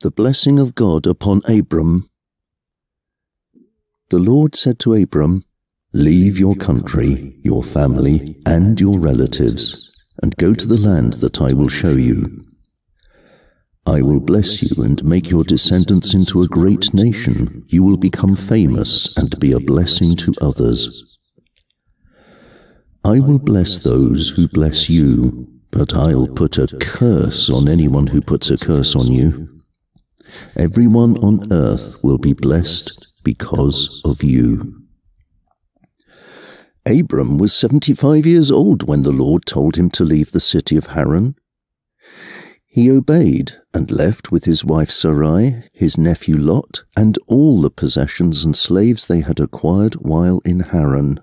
The blessing of God upon Abram. The Lord said to Abram, Leave your country, your family, and your relatives, and go to the land that I will show you. I will bless you and make your descendants into a great nation. You will become famous and be a blessing to others. I will bless those who bless you, but I'll put a curse on anyone who puts a curse on you. Everyone on earth will be blessed because of you. Abram was seventy five years old when the Lord told him to leave the city of Haran. He obeyed and left with his wife Sarai, his nephew Lot, and all the possessions and slaves they had acquired while in Haran.